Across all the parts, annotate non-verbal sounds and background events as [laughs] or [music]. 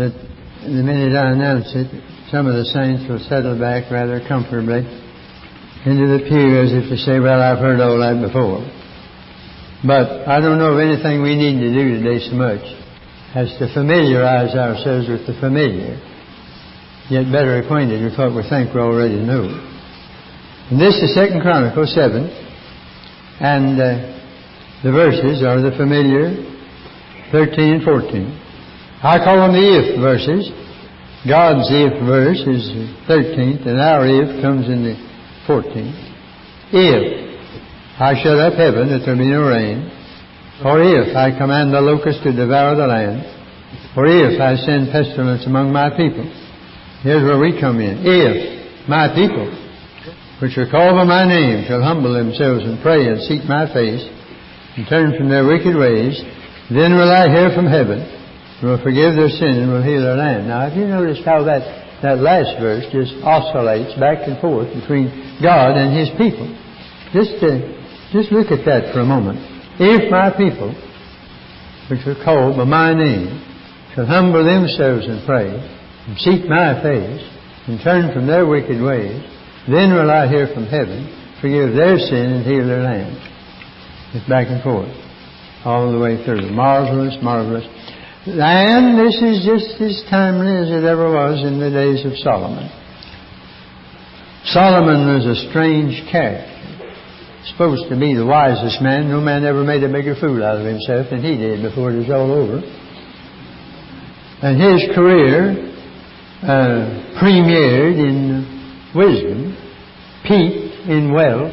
that the minute I announce it, some of the saints will settle back rather comfortably into the pew as if to say, well, I've heard all that before. But I don't know of anything we need to do today so much as to familiarize ourselves with the familiar, yet better acquainted with what we think we already know. And this is Second Chronicles 7, and uh, the verses are the familiar 13 and 14. I call them the if verses. God's if verse is the 13th, and our if comes in the 14th. If I shut up heaven that there be no rain, or if I command the locust to devour the land, or if I send pestilence among my people. Here's where we come in. If my people, which are called by my name, shall humble themselves and pray and seek my face, and turn from their wicked ways, then will I hear from heaven, will forgive their sin and will heal their land. Now, have you noticed how that, that last verse just oscillates back and forth between God and His people? Just to just look at that for a moment. If my people, which are called by my name, shall humble themselves and pray, and seek my face, and turn from their wicked ways, then will I hear from heaven, forgive their sin, and heal their land. It's back and forth, all the way through. Marvelous, marvelous. And this is just as timely as it ever was in the days of Solomon. Solomon was a strange character supposed to be the wisest man. No man ever made a bigger fool out of himself than he did before it was all over. And his career uh, premiered in wisdom, peaked in wealth,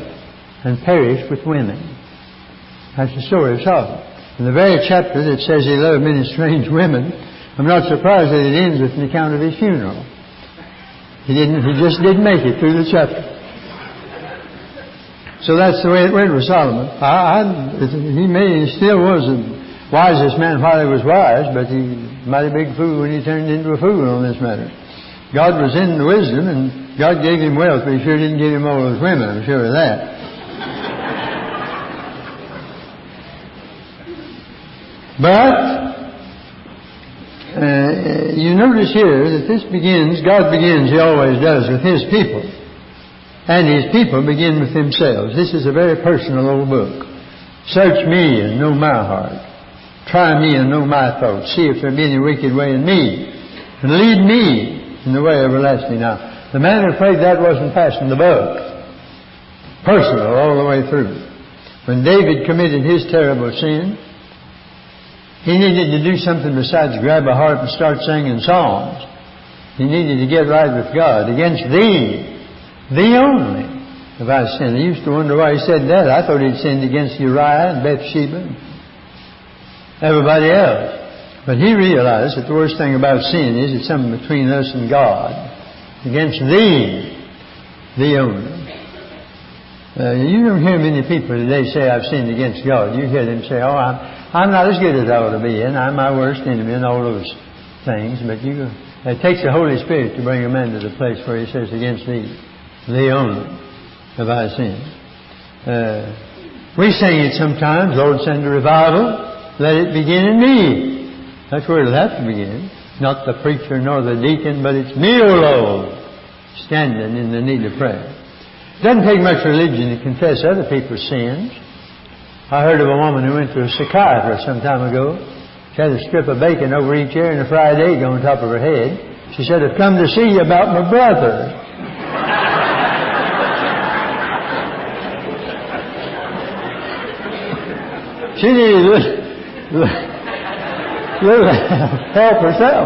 and perished with women. That's the story of Solomon. In the very chapter that says he loved many strange women, I'm not surprised that it ends with an account of his funeral. He didn't, he just didn't make it through the chapter. So that's the way it went with Solomon. I, I, he may, he still was the wisest man while he was wise, but he mighty big fool when he turned into a fool on this matter. God was in the wisdom, and God gave him wealth, but he sure didn't give him all those women. I'm sure of that. But uh, you notice here that this begins, God begins, He always does, with His people and his people begin with themselves. This is a very personal old book. Search me and know my heart. Try me and know my thoughts. See if there be any wicked way in me. And lead me in the way everlasting. Now, the man who prayed that wasn't passing the book. Personal all the way through. When David committed his terrible sin, he needed to do something besides grab a harp and start singing songs. He needed to get right with God. Against thee the only have I sinned. I used to wonder why he said that. I thought he'd sinned against Uriah and Bathsheba and everybody else. But he realized that the worst thing about sin is it's something between us and God. Against thee, the only. Uh, you don't hear many people today say, I've sinned against God. You hear them say, oh, I'm, I'm not as good as I ought to be, and I'm my worst enemy, and all those things. But you, it takes the Holy Spirit to bring a man to the place where he says, against thee the only have I sinned. Uh, we sing it sometimes, Lord send a revival, let it begin in me. That's where it'll have to begin. Not the preacher nor the deacon, but it's me, O Lord, standing in the need of prayer. It doesn't take much religion to confess other people's sins. I heard of a woman who went to a psychiatrist some time ago. She had a strip of bacon over each ear and a fried egg on top of her head. She said, I've come to see you about my brother. [laughs] She needed to help herself.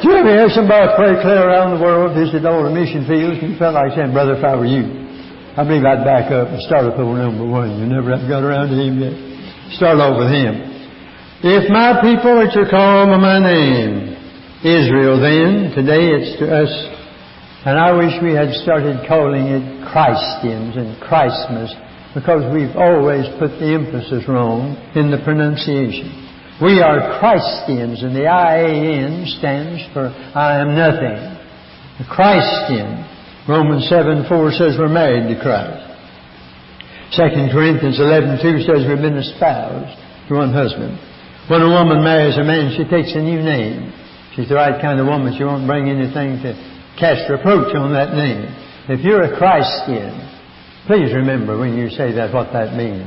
Do you ever hear somebody pray clear around the world, visit all the mission fields, and felt like saying, Brother, if I were you, I believe I'd back up and start up over number one. You never got around to him yet. Start off with him. If my people which are called by my name, Israel then, today it's to us, and I wish we had started calling it Christians and Christmas because we've always put the emphasis wrong in the pronunciation. We are Christians, and the IAN stands for I am nothing. Christian. Romans 7 4 says we're married to Christ. 2 Corinthians 11 2 says we've been espoused to one husband. When a woman marries a man, she takes a new name. She's the right kind of woman. She won't bring anything to cast reproach on that name. If you're a Christian, please remember when you say that what that means.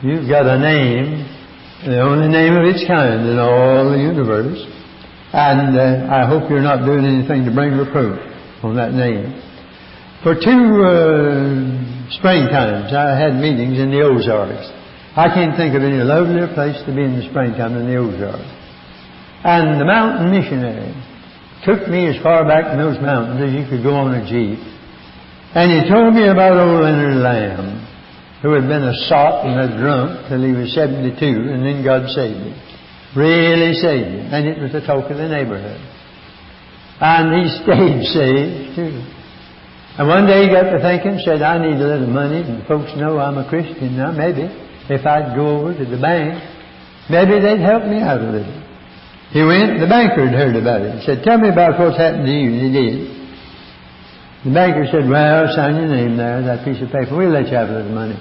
You've got a name, the only name of its kind in all the universe. And uh, I hope you're not doing anything to bring reproach on that name. For two uh, springtimes, I had meetings in the Ozarks. I can't think of any lovelier place to be in the springtime than the Ozarks. And the mountain missionary took me as far back in those mountains as you could go on a jeep. And he told me about old Leonard Lamb, who had been a sot and a drunk till he was 72, and then God saved him. Really saved him. And it was the talk of the neighborhood. And he stayed saved, too. And one day he got to thinking, said, I need a little money, and folks know I'm a Christian now. Maybe if I'd go over to the bank, maybe they'd help me out a little. He went, the banker had heard about it. He said, Tell me about what's happened to you. And he did. The banker said, Well, sign your name there, that piece of paper. We'll let you have a little money.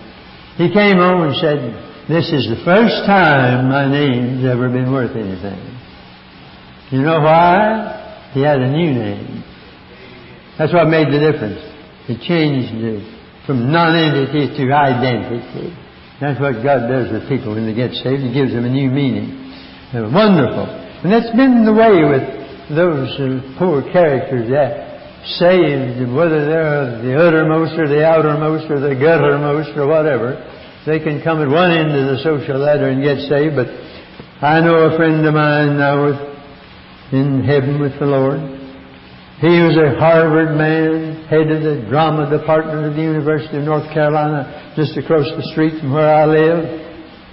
He came home and said, This is the first time my name's ever been worth anything. You know why? He had a new name. That's what made the difference. He changed it from non-entity to identity. That's what God does with people when they get saved. He gives them a new meaning. They're wonderful. And that's been the way with those uh, poor characters that saved, whether they're the uttermost or the outermost or the guttermost or whatever. They can come at one end of the social ladder and get saved, but I know a friend of mine now with, in heaven with the Lord. He was a Harvard man, head of the drama department of the University of North Carolina, just across the street from where I live.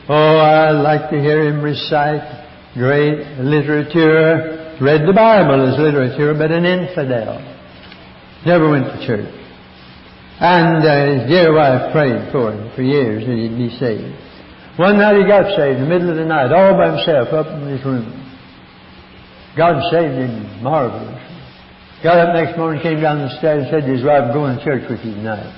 Oh, I like to hear him recite great literature. Read the Bible as literature, but an infidel. Never went to church. And uh, his dear wife prayed for him for years that he'd be saved. One night he got saved in the middle of the night, all by himself, up in his room. God saved him marvelous. Got up next morning, came down the stairs, and said to his wife, I'm going to church with you tonight.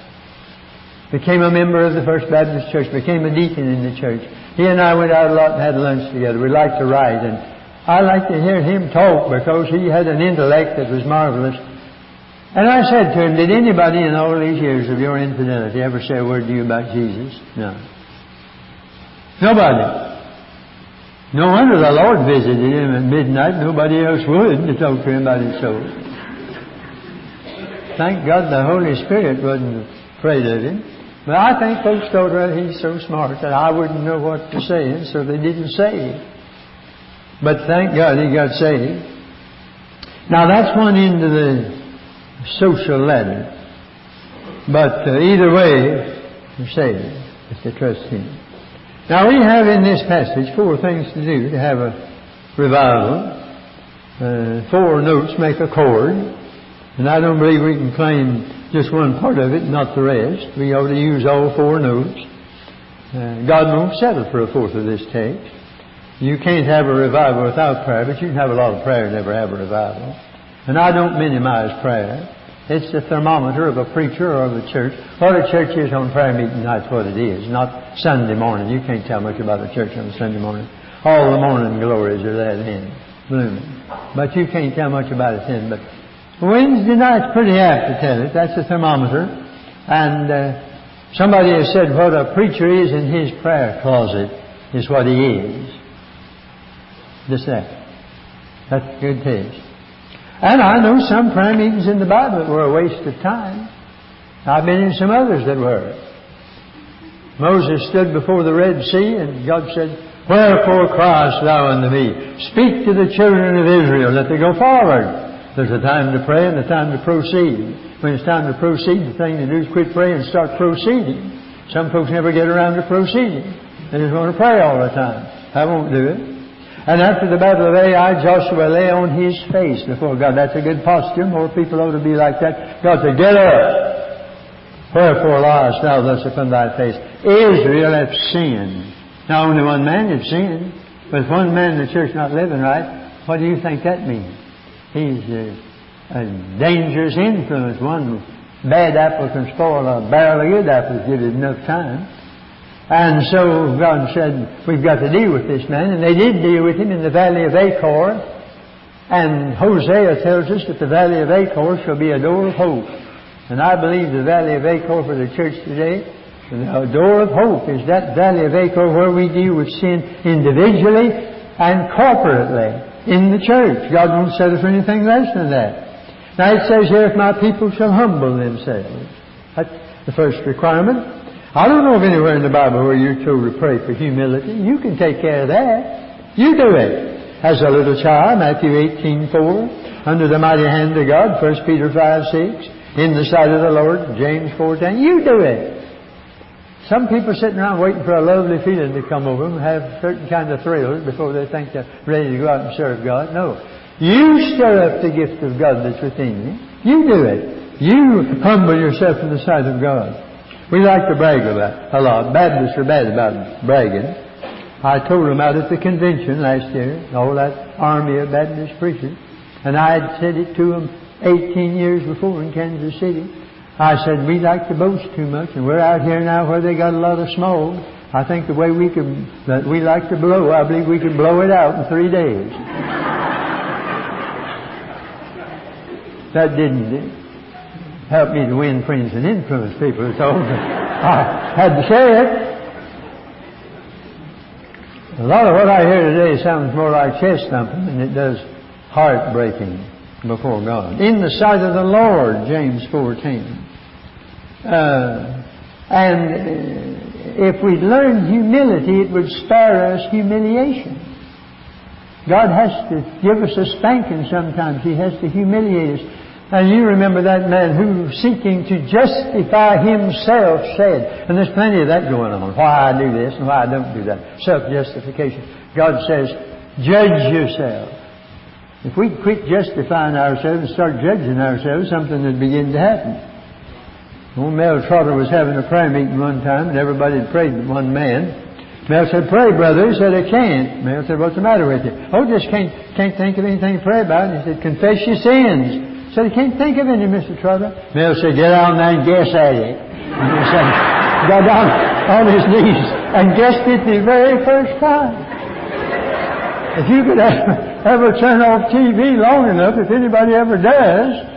Became a member of the First Baptist Church, became a deacon in the church. He and I went out a lot and had lunch together. We liked to write, and I liked to hear him talk because he had an intellect that was marvelous. And I said to him, Did anybody in all these years of your infidelity ever say a word to you about Jesus? No. Nobody. No wonder the Lord visited him at midnight. Nobody else would to talk to him about his soul. Thank God the Holy Spirit wasn't afraid of him. But I think folks thought, well, he's so smart that I wouldn't know what to say, and so they didn't say it. But thank God he got saved. Now that's one end of the social ladder. But uh, either way, you're saved if they trust Him. Now we have in this passage four things to do to have a revival. Uh, four notes make a chord, and I don't believe we can claim just one part of it, not the rest. We ought to use all four notes. Uh, God won't settle for a fourth of this text. You can't have a revival without prayer, but you can have a lot of prayer and never have a revival. And I don't minimize prayer. It's the thermometer of a preacher or of a church. What a church is on prayer meeting night's what it is, not Sunday morning. You can't tell much about a church on Sunday morning. All the morning glories are there then, blooming. But you can't tell much about it then. But Wednesday night's pretty apt to tell it. That's the thermometer. And uh, somebody has said what a preacher is in his prayer closet is what he is. Just that. That's good taste. And I know some prayer meetings in the Bible that were a waste of time. I've been in some others that were. Moses stood before the Red Sea and God said, Wherefore criest thou unto me? Speak to the children of Israel that they go forward. There's a time to pray and a time to proceed. When it's time to proceed, the thing to do is quit praying and start proceeding. Some folks never get around to proceeding. They just want to pray all the time. I won't do it. And after the battle of Ai, Joshua lay on his face before God. That's a good posture. More people ought to be like that. God said, Get up! Wherefore liest thou thus upon thy face? Israel hath sinned. Now only one man had sinned. But one man in the church not living right, what do you think that means? He's a, a dangerous influence. One bad apple can spoil a barrel of good apples, give it enough time. And so God said, we've got to deal with this man. And they did deal with him in the valley of Achor. And Hosea tells us that the valley of Achor shall be a door of hope. And I believe the valley of Achor for the church today, the door of hope is that valley of Achor where we deal with sin individually and corporately in the church. God won't set us for anything less than that. Now it says here, if my people shall humble themselves. That's the first requirement. I don't know of anywhere in the Bible where you're told to pray for humility. You can take care of that. You do it. As a little child, Matthew 18, 4, under the mighty hand of God, 1 Peter 5, 6, in the sight of the Lord, James 4, 10. You do it. Some people sitting around waiting for a lovely feeling to come over them, have certain kind of thrills before they think they're ready to go out and serve God. No. You stir up the gift of God that's within you. You do it. You humble yourself in the sight of God. We like to brag about a lot. Baptists are bad about bragging. I told them out at the convention last year, all that army of Baptist preachers, and I had said it to them 18 years before in Kansas City. I said, we like to boast too much, and we're out here now where they got a lot of smoke. I think the way we can, that we like to blow, I believe we can blow it out in three days. [laughs] that didn't helped me to win friends and influence people. So [laughs] I had to say it. A lot of what I hear today sounds more like chest thumping than it does heartbreaking before God. In the sight of the Lord, James 14. Uh, and uh, if we'd learned humility, it would spare us humiliation. God has to give us a spanking sometimes. He has to humiliate us. And you remember that man who, seeking to justify himself, said, and there's plenty of that going on, why I do this and why I don't do that. Self-justification. God says, judge yourself. If we quit justifying ourselves and start judging ourselves, something would begin to happen. Old Mel Trotter was having a prayer meeting one time, and everybody had prayed but one man. Mel said, pray, brother. He said, I can't. Mel said, what's the matter with you? Oh, just can't, can't think of anything to pray about. He said, confess your sins. Said, he can't think of any, Mr. Trotter. Mel said, get on there and guess at it. And he said, got down on his knees and guessed it the very first time. If you could ever, ever turn off TV long enough, if anybody ever does,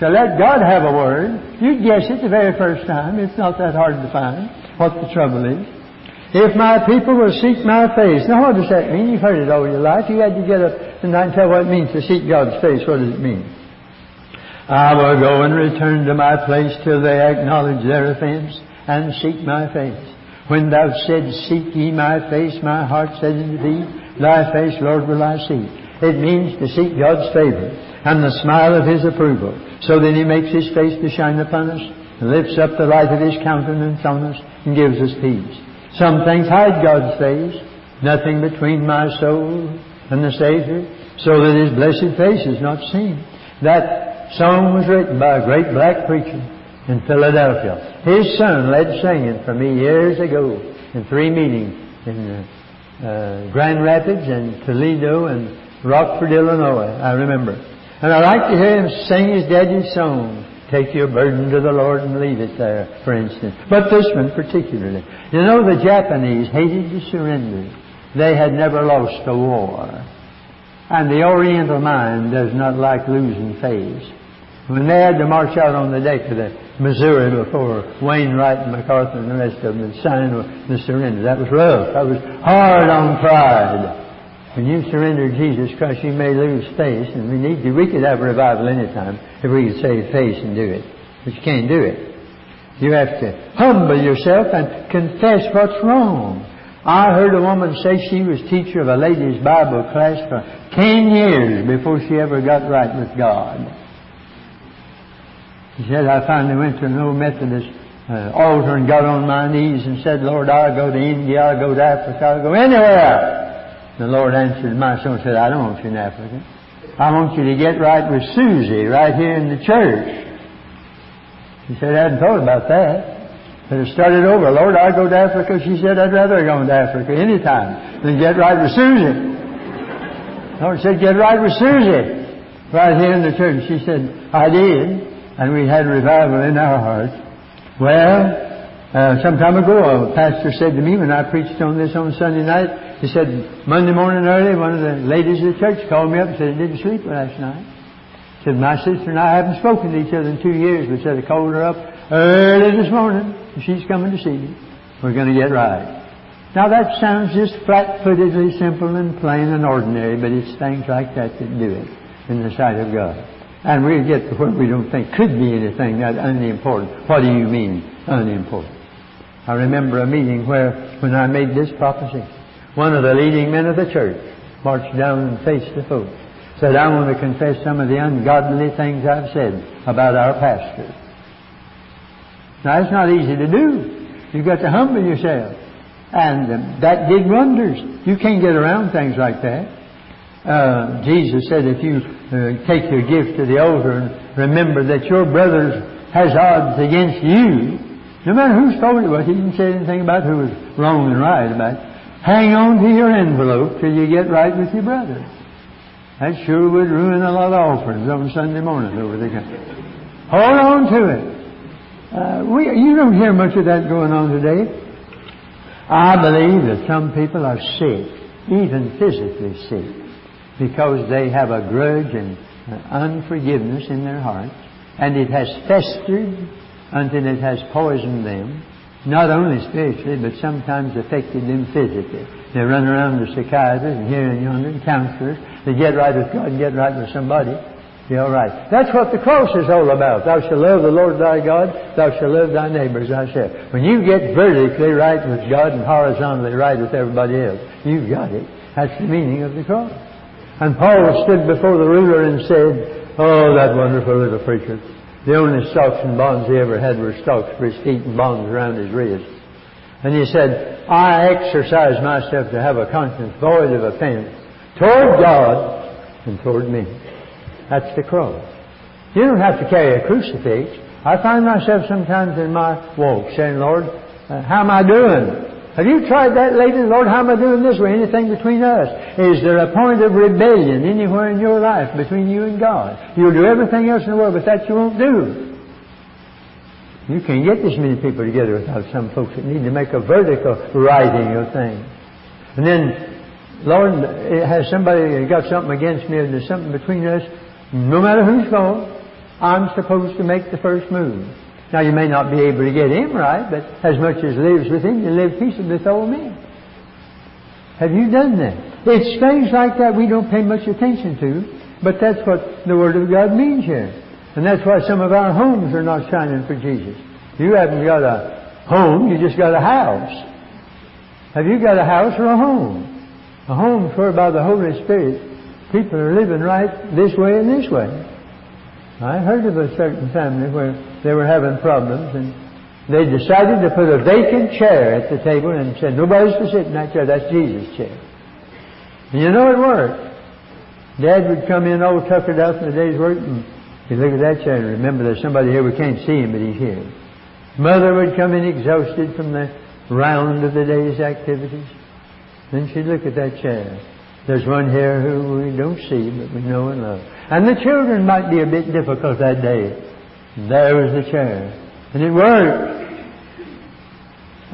to let God have a word, you'd guess it the very first time. It's not that hard to find what the trouble is. If my people will seek my face. Now what does that mean? You've heard it all your life. You had to get up tonight and tell what it means to seek God's face. What does it mean? I will go and return to my place till they acknowledge their offense and seek my face. When thou said, Seek ye my face, my heart said unto thee, Thy face, Lord, will I seek. It means to seek God's favor and the smile of His approval, so that He makes His face to shine upon us, lifts up the light of His countenance on us, and gives us peace. Some things hide God's face, nothing between my soul and the Savior, so that His blessed face is not seen. That song was written by a great black preacher in Philadelphia. His son led singing for me years ago in three meetings in uh, uh, Grand Rapids and Toledo and Rockford, Illinois. I remember. And I like to hear him sing his daddy's song. Take your burden to the Lord and leave it there, for instance. But this one particularly. You know, the Japanese hated to surrender. They had never lost a war. And the Oriental mind does not like losing phase. When they had to march out on the deck of the Missouri before Wainwright and MacArthur and the rest of them signed the surrender, that was rough. That was hard on pride. When you surrender Jesus Christ, you may lose face, and we need to. We could have revival anytime if we could save face and do it. But you can't do it. You have to humble yourself and confess what's wrong. I heard a woman say she was teacher of a ladies' Bible class for ten years before she ever got right with God. He said, I finally went to an old Methodist uh, altar and got on my knees and said, Lord, I'll go to India, I'll go to Africa, I'll go anywhere. The Lord answered my son and said, I don't want you in Africa. I want you to get right with Susie right here in the church. He said, I hadn't thought about that. But it started over. Lord, I'll go to Africa. She said, I'd rather go to Africa anytime than get right with Susie. Lord said, get right with Susie right here in the church. She said, I did and we had revival in our hearts. Well, Uh, some time ago, a pastor said to me when I preached on this on Sunday night, he said, Monday morning early, one of the ladies of the church called me up and said, I didn't sleep last night. Said, my sister and I haven't spoken to each other in two years, but said I called her up early this morning, and she's coming to see me. We're going to get right. Now that sounds just flat-footedly simple and plain and ordinary, but it's things like that that do it in the sight of God. And we'll get to where we don't think could be anything that unimportant. What do you mean, unimportant? I remember a meeting where, when I made this prophecy, one of the leading men of the church marched down and faced the folks. Said, I want to confess some of the ungodly things I've said about our pastor. Now, it's not easy to do. You've got to humble yourself. And um, that did wonders. You can't get around things like that. Uh, Jesus said if you take your gift to the altar and remember that your brother has odds against you, no matter whose fault it was, he didn't say anything about who was wrong and right about it. Hang on to your envelope till you get right with your brother. That sure would ruin a lot of offerings on Sunday morning over the country. Hold on to it. Uh, we, you don't hear much of that going on today. I believe that some people are sick, even physically sick, because they have a grudge and unforgiveness in their hearts, and it has festered until it has poisoned them, not only spiritually, but sometimes affected them physically. They run around to psychiatrists and here and yonder and counselors. They get right with God and get right with somebody. Be all right. That's what the cross is all about. Thou shalt love the Lord thy God. Thou shalt love thy neighbor as thyself. When you get vertically right with God and horizontally right with everybody else, you've got it. That's the meaning of the cross. And Paul stood before the ruler and said, Oh, that wonderful little preacher. The only stocks and bonds he ever had were stocks for his feet and bonds around his wrists. And he said, I exercise myself to have a conscience void of offense toward God and toward me. That's the cross. You don't have to carry a crucifix. I find myself sometimes in my walk saying, Lord, uh, how am I doing? Have you tried that lately? Lord, how am I doing this way? Anything between us? Is there a point of rebellion anywhere in your life between you and God? You'll do everything else in the world, but that you won't do. You can't get this many people together without some folks that need to make a vertical righting of things. And then, Lord, has somebody got something against me or there's something between us? No matter whose fault, I'm supposed to make the first move. Now you may not be able to get him right, but as much as lives within you, live peaceably with all men. Have you done that? It's things like that we don't pay much attention to, but that's what the Word of God means here. And that's why some of our homes are not shining for Jesus. You haven't got a home, you just got a house. Have you got a house or a home? A home for by the Holy Spirit. People are living right this way and this way. I heard of a certain family where they were having problems and they decided to put a vacant chair at the table and said, nobody's to sit in that chair, that's Jesus' chair. And you know it worked. Dad would come in all tuckered out from the day's work and he'd look at that chair and remember there's somebody here, we can't see him, but he's here. Mother would come in exhausted from the round of the day's activities. Then she'd look at that chair. There's one here who we don't see, but we know and love. And the children might be a bit difficult that day. There was the chair. And it worked.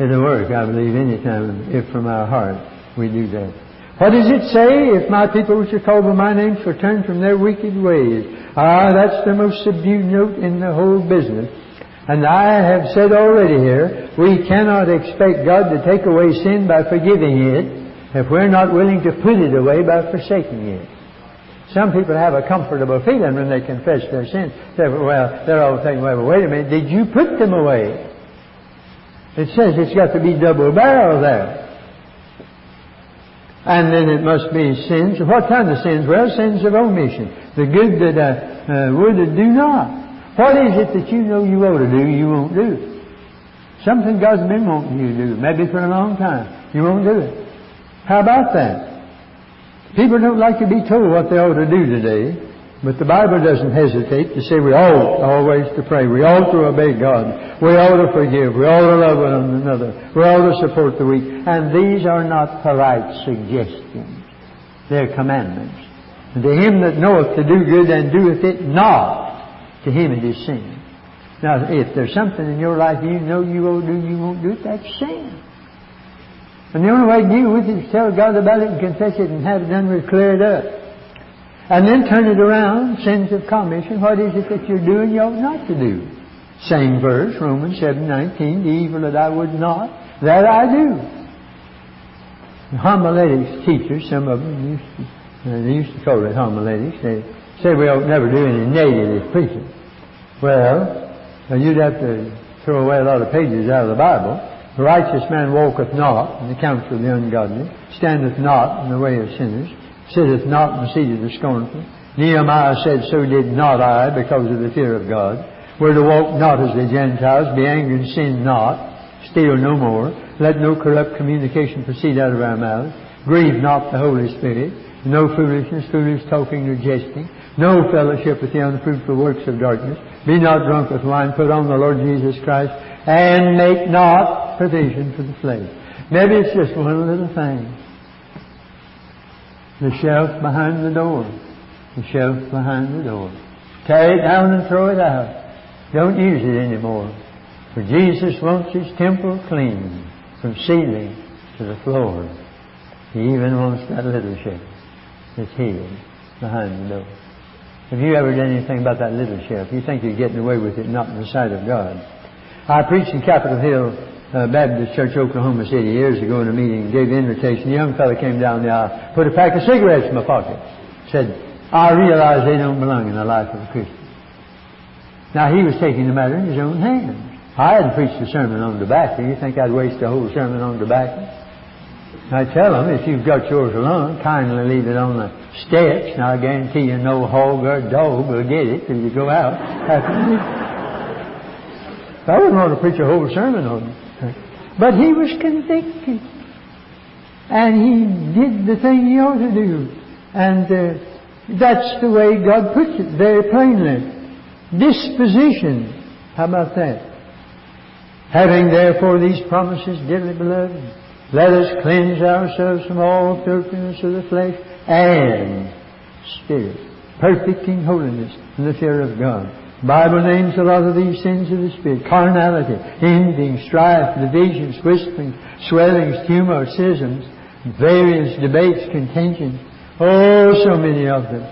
It'll work, I believe, any time if from our heart we do that. What does it say? If my people which are called by my name shall turn from their wicked ways. Ah, that's the most subdued note in the whole business. And I have said already here, we cannot expect God to take away sin by forgiving it if we're not willing to put it away by forsaking it. Some people have a comfortable feeling when they confess their sins. Say, well, they're all thinking, well, wait a minute, did you put them away? It says it's got to be double barrel there. And then it must be sins. What kind of sins? Well, sins of omission. The good that uh, uh, would do not. What is it that you know you ought to do, you won't do? Something God's been wanting you to do, maybe for a long time. You won't do it. How about that? People don't like to be told what they ought to do today, but the Bible doesn't hesitate to say we ought always to pray. We ought to obey God. We ought to forgive. We ought to love one another. We ought to support the weak. And these are not polite suggestions. They're commandments. And to him that knoweth to do good and doeth it not, to him it is sin. Now, if there's something in your life you know you will do, you won't do it, that's sin. And the only way to deal with it is tell God about it and confess it and have it done with, clear it up. And then turn it around, sins of commission. What is it that you're doing you ought not to do? Same verse, Romans seven nineteen. the evil that I would not, that I do. The homiletics teachers, some of them used to, uh, they used to call it homiletics. They say we ought never do any negative preaching. Well, you'd have to throw away a lot of pages out of the Bible. The righteous man walketh not in the counsel of the ungodly, standeth not in the way of sinners, sitteth not in the seat of the scornful. Nehemiah said, So did not I, because of the fear of God. We're to walk not as the Gentiles, be angry and sin not, steal no more, let no corrupt communication proceed out of our mouths, grieve not the Holy Spirit, no foolishness, foolish talking or jesting, no fellowship with the unfruitful works of darkness, be not drunk with wine, put on the Lord Jesus Christ, and make not provision for the flesh. Maybe it's just one little thing. The shelf behind the door. The shelf behind the door. Tear it down and throw it out. Don't use it anymore. For Jesus wants His temple clean from ceiling to the floor. He even wants that little shelf that's hid behind the door. Have you ever done anything about that little shelf? You think you're getting away with it, not in the sight of God. I preached in Capitol Hill uh, Baptist Church, Oklahoma City, years ago in a meeting, gave the invitation. A young fellow came down the aisle, put a pack of cigarettes in my pocket, said, I realize they don't belong in the life of a Christian. Now he was taking the matter in his own hands. I hadn't preached a sermon on tobacco. You think I'd waste a whole sermon on tobacco? I tell them, if you've got yours alone, kindly leave it on the steps. Now I guarantee you no hog or dog will get it till you go out. [laughs] I wouldn't want to preach a whole sermon on it. But he was convicted. And he did the thing he ought to do. And uh, that's the way God puts it very plainly. Disposition. How about that? Having therefore these promises, dearly beloved, let us cleanse ourselves from all filthiness of the flesh and spirit, perfecting holiness in the fear of God. Bible names a lot of these sins of the spirit. Carnality, envy, strife, divisions, whisperings, swellings, tumors, schisms, various debates, contentions. Oh, so many of them.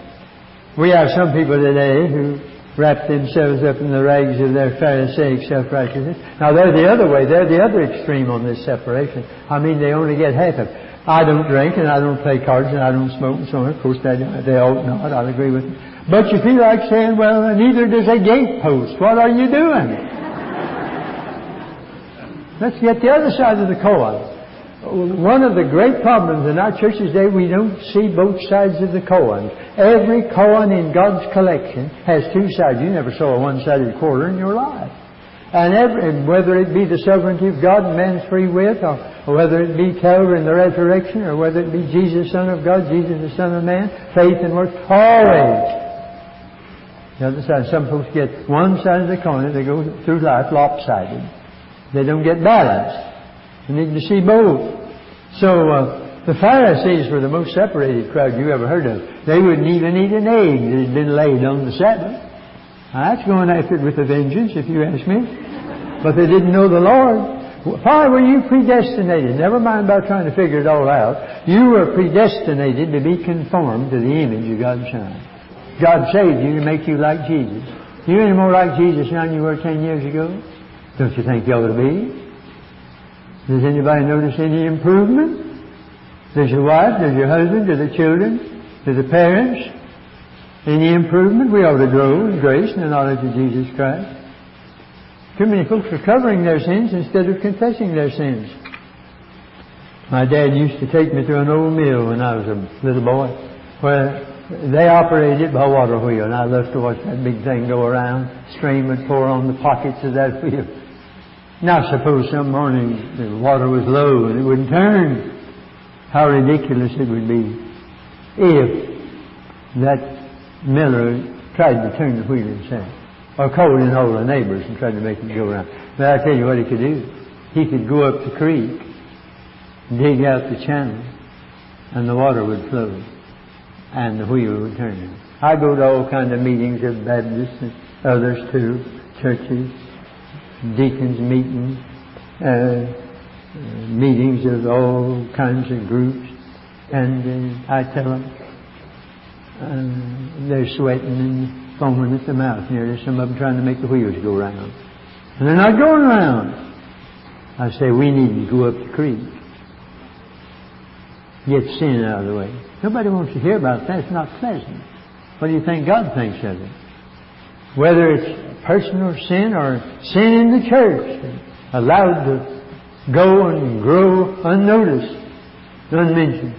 We have some people today who wrap themselves up in the rags of their Pharisaic self-righteousness. Now they're the other way. They're the other extreme on this separation. I mean, they only get half of it. I don't drink and I don't play cards and I don't smoke and so on. Of course, they, they ought not. I'll agree with them. But you feel like saying, well, neither does a gatepost. What are you doing? Let's get the other side of the coin. One of the great problems in our church today, we don't see both sides of the coin. Every coin in God's collection has two sides. You never saw a one-sided quarter in your life. And, every, and whether it be the sovereignty of God and man's free will, or, or whether it be Calvary and the resurrection, or whether it be Jesus, Son of God, Jesus, the Son of Man, faith and works, always other side, some folks get one side of the coin, and they go through life lopsided. They don't get balanced. You need to see both. So, uh, the Pharisees were the most separated crowd you ever heard of. They wouldn't even eat an egg that had been laid on the Sabbath. Now, that's going after it with a vengeance, if you ask me. But they didn't know the Lord. Why were you predestinated? Never mind about trying to figure it all out. You were predestinated to be conformed to the image of God's Son. God saved you to make you like Jesus. You any more like Jesus now than you were ten years ago? Don't you think you ought to be? Does anybody notice any improvement? Does your wife, does your husband, do the children, do the parents? Any improvement? We ought to grow in grace and the knowledge of Jesus Christ. Too many folks are covering their sins instead of confessing their sins. My dad used to take me to an old mill when I was a little boy where they operated it by water wheel, and I loved to watch that big thing go around. Stream would pour on the pockets of that wheel. Now, suppose some morning the water was low and it wouldn't turn. How ridiculous it would be if that miller tried to turn the wheel himself, or called in all the neighbors and tried to make it go around. But I tell you what he could do. He could go up the creek, dig out the channel, and the water would flow and the wheel would turn. I go to all kinds of meetings of Baptists and others too, churches, deacons meetings, uh, meetings of all kinds of groups, and uh, I tell them uh, they're sweating and foaming at the mouth Here, there's Some of them trying to make the wheels go round, and they're not going around. I say we need to go up the creek, get sin out of the way. Nobody wants to hear about that. It's not pleasant. What do you think God thinks of it? Whether it's personal sin or sin in the church, allowed to go and grow unnoticed, unmentioned.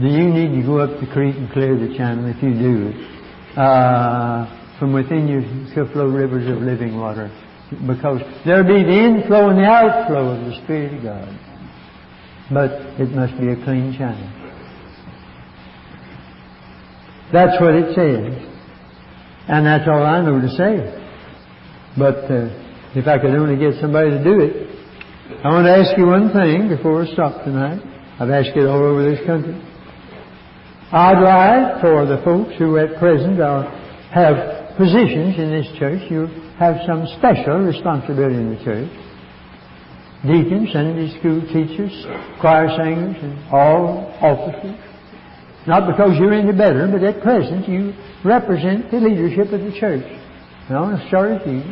Do you need to go up the creek and clear the channel? If you do, uh, from within you shall flow rivers of living water, because there'll be the inflow and the outflow of the Spirit of God. But it must be a clean channel. That's what it says. And that's all I know to say. But uh, if I could only get somebody to do it. I want to ask you one thing before we stop tonight. I've asked it all over this country. I'd like for the folks who at present are, have positions in this church, you have some special responsibility in the church. Deacons, Sunday school teachers, choir singers, and all officers. Not because you're any better, but at present you represent the leadership of the church. And I want to start with you.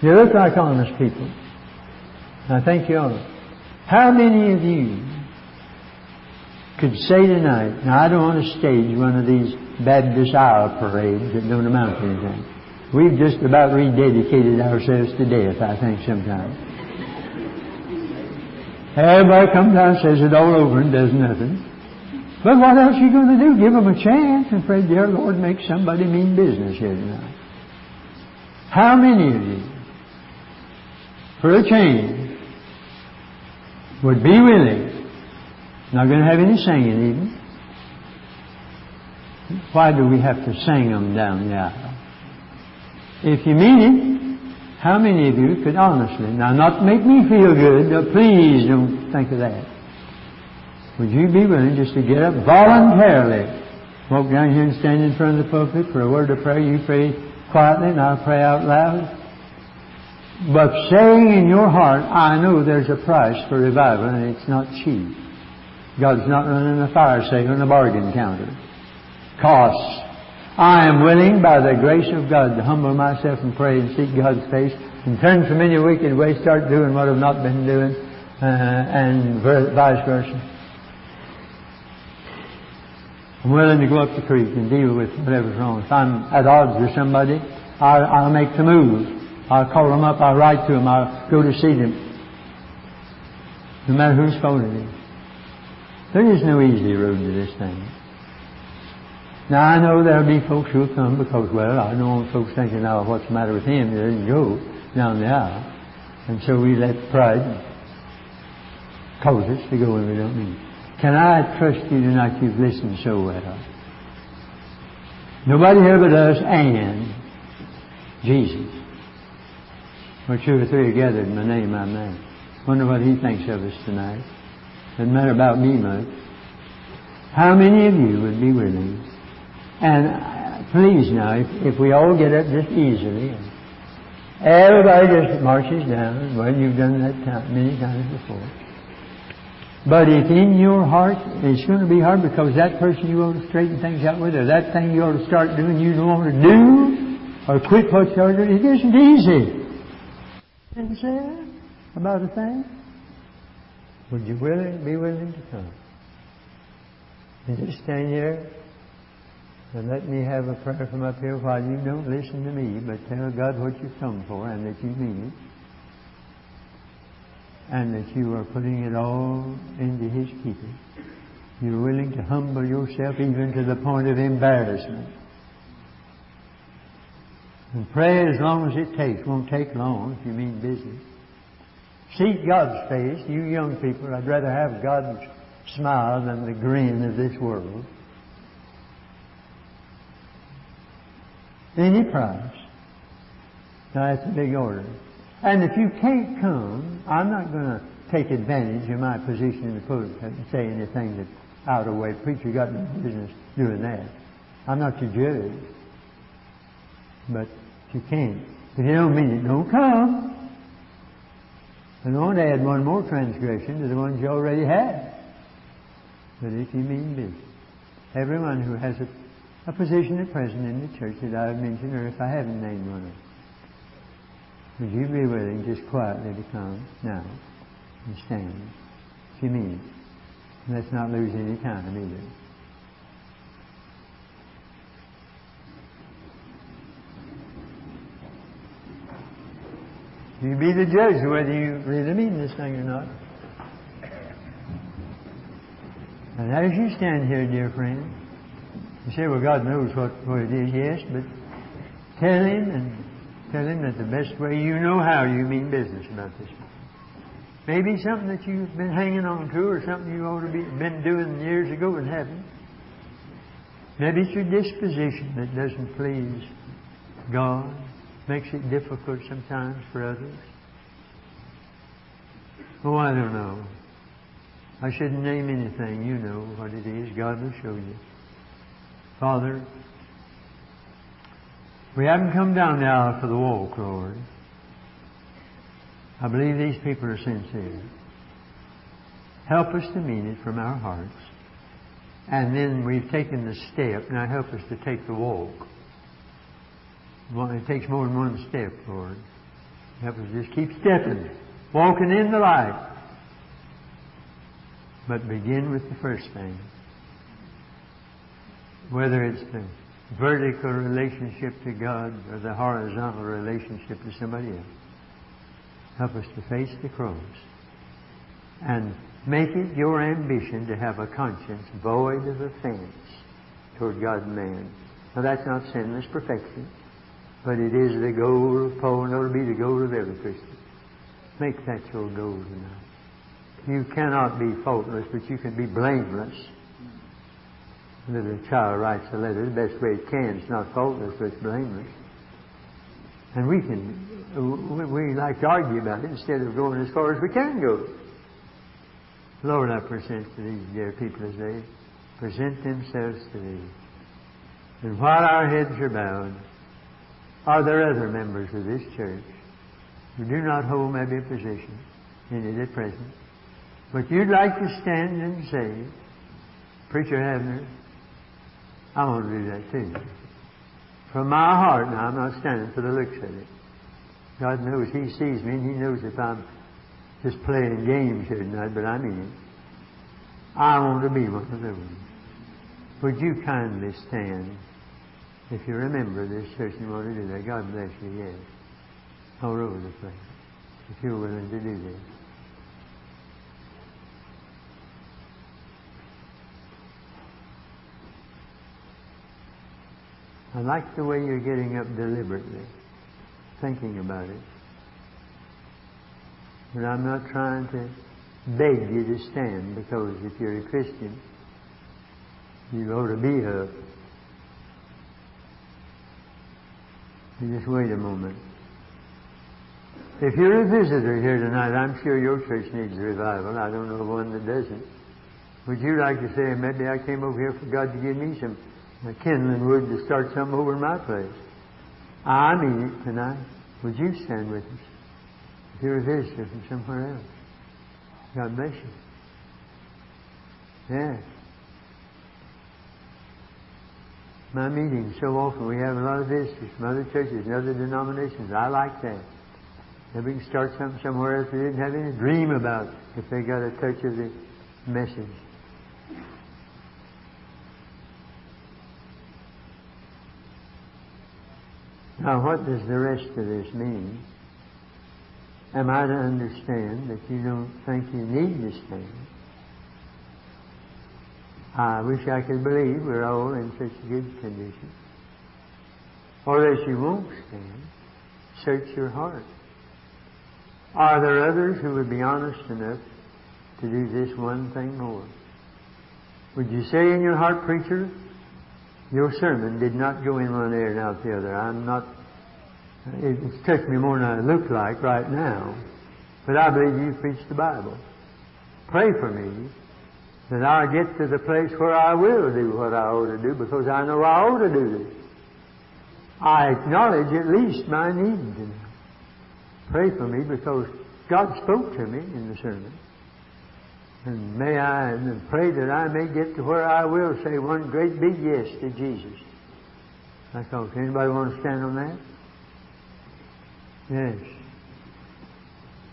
You look like honest people. I think you are. How many of you could say tonight, now I don't want to stage one of these Baptist aisle parades that don't amount to anything. We've just about rededicated ourselves to death, I think, sometimes. Everybody comes down and says it all over and does nothing. But what else are you going to do? Give them a chance and pray, dear Lord, make somebody mean business here tonight. How many of you for a change would be willing. Not going to have any singing even. Why do we have to sing them down aisle? If you mean it, how many of you could honestly, now not make me feel good, uh, please don't think of that. Would you be willing just to get up voluntarily, walk down here and stand in front of the pulpit for a word of prayer? You pray quietly and I'll pray out loud. But saying in your heart, I know there's a price for revival and it's not cheap. God's not running a fire sale and a bargain counter. Costs. I am willing by the grace of God to humble myself and pray and seek God's face and turn from any wicked way, start doing what I've not been doing, uh, and vice versa. I'm willing to go up the creek and deal with whatever's wrong. If I'm at odds with somebody, I'll, I'll make the move. I'll call them up, I'll write to them, I'll go to see them. No matter whose fault it is. There is no easy road to this thing. Now I know there'll be folks who'll come because, well, I know folks thinking, now oh, what's the matter with him? He doesn't go down the aisle. And so we let pride cause us to go when we don't need. Can I trust you tonight? You've listened so well. Nobody here but us and Jesus. Where two or three are gathered in my name, I'm there. Wonder what he thinks of us tonight. Doesn't matter about me much. How many of you would be willing? And uh, please now, if, if we all get up just easily, everybody just marches down. Well, you've done that time, many times before. But if in your heart it's going to be hard because that person you want to straighten things out with, or that thing you ought to start doing you don't want to do, or quit what you're doing, it isn't easy sincere about a thing, would you willing, be willing to come? And just stand here and let me have a prayer from up here while you don't listen to me, but tell God what you've come for and that you mean it. And that you are putting it all into His keeping. You're willing to humble yourself even to the point of embarrassment. And pray as long as it takes. Won't take long if you mean business. Seek God's face. You young people, I'd rather have God's smile than the grin of this world. Any price. Now that's a big order. And if you can't come, I'm not going to take advantage of my position in the pulpit and say anything that out of the way. Preacher got no business doing that. I'm not your judge. But you can't. If you don't mean it, don't come. And I want to add one more transgression to the ones you already had. But if you mean business, everyone who has a, a position at present in the church that I've mentioned, or if I haven't named one of them, would you be willing just quietly to come now and stand? If you mean it. Let's not lose any time either. You be the judge whether you really mean this thing or not. And as you stand here, dear friend, you say, well, God knows what, what it is, yes, but tell Him and tell Him that the best way you know how you mean business about this. Maybe something that you've been hanging on to or something you ought to be been doing years ago and haven't. Maybe it's your disposition that doesn't please God, makes it difficult sometimes for others. Oh, I don't know. I shouldn't name anything. You know what it is. God will show you. Father, we haven't come down now for the walk, Lord. I believe these people are sincere. Help us to mean it from our hearts. And then we've taken the step. Now help us to take the walk. Well, it takes more than one step, Lord. Help us just keep stepping, walking in the light. But begin with the first thing. Whether it's the vertical relationship to God or the horizontal relationship to somebody else. Help us to face the cross and make it your ambition to have a conscience void of offense toward God and man. Now that's not sinless perfection, but it is the goal of Paul and it'll be the goal of every Christian. Make that your goal tonight. You cannot be faultless, but you can be blameless. Little child writes a letter the best way it can. It's not faultless, but it's blameless. And we can, we like to argue about it instead of going as far as we can go. Lord, I present to these dear people as they present themselves to Thee. And while our heads are bowed, are there other members of this church who do not hold maybe a position in it at present? But you'd like to stand and say, Preacher Havner, I want to do that too. From my heart, now I'm not standing for the looks of it. God knows He sees me and He knows if I'm just playing games here tonight, but I mean it. I want to be one of those. Would you kindly stand if you remember this church and want to do that? God bless you, yes. All over the place. If you're willing to do this. I like the way you're getting up deliberately, thinking about it. But I'm not trying to beg you to stand because if you're a Christian, you ought to be up. You just wait a moment. If you're a visitor here tonight, I'm sure your church needs revival. I don't know one that doesn't. Would you like to say, maybe I came over here for God to give me some kindling wood to start something over in my place. I mean it tonight. Would you stand with us? If you're a visitor from somewhere else. God bless you. Yeah. My meetings, so often we have a lot of visitors from other churches and other denominations. I like that. If we can start something somewhere else we didn't have any dream about if they got a touch of the message. Now, what does the rest of this mean? Am I to understand that you don't think you need to stand? I wish I could believe we're all in such good condition. Or that you won't stand. Search your heart. Are there others who would be honest enough to do this one thing more? Would you say in your heart, preacher, your sermon did not go in one ear and out the other. I'm not, it's touched me more than I look like right now. But I believe you preach the Bible. Pray for me that I get to the place where I will do what I ought to do because I know I ought to do it. I acknowledge at least my need. And pray for me because God spoke to me in the sermon. And may I and pray that I may get to where I will say one great big yes to Jesus. That's all. Anybody want to stand on that? Yes.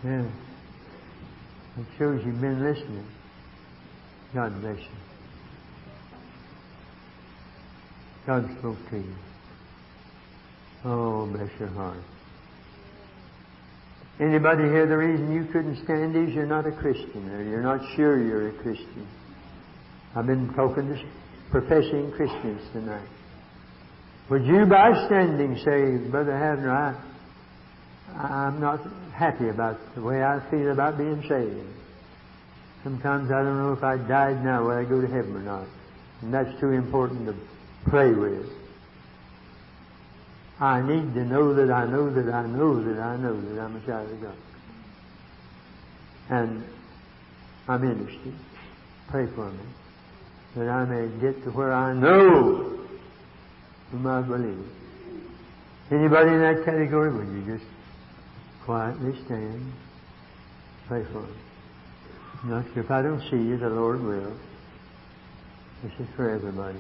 Yes. It shows you've been listening. God bless you. God spoke to you. Oh, bless your heart. Anybody here, the reason you couldn't stand is you're not a Christian, or you're not sure you're a Christian. I've been talking to professing Christians tonight. Would you, by standing, say, Brother Havner, I, I'm not happy about the way I feel about being saved. Sometimes I don't know if I died now, will I go to heaven or not. And that's too important to pray with. I need to know that I know that I know that I know that I'm a child of God. And I'm interested. Pray for me. That I may get to where I know whom I believe. Anybody in that category, would you just quietly stand? Pray for me. Not if I don't see you, the Lord will. This is for everybody.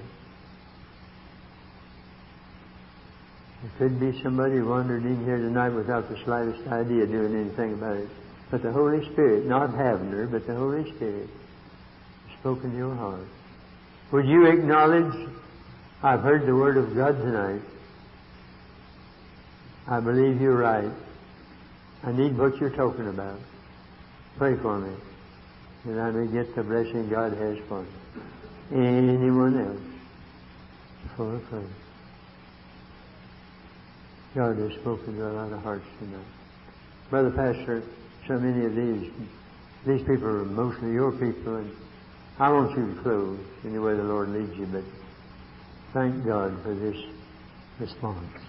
There could be somebody wandered in here tonight without the slightest idea doing anything about it. But the Holy Spirit, not Havner, but the Holy Spirit, spoken to your heart. Would you acknowledge, I've heard the Word of God tonight. I believe you're right. I need what you're talking about. Pray for me, that I may get the blessing God has for me. Anyone else? For a prayer. God has spoken to a lot of hearts tonight. Brother Pastor, so many of these these people are mostly your people, and I want you to close any way the Lord leads you, but thank God for this response.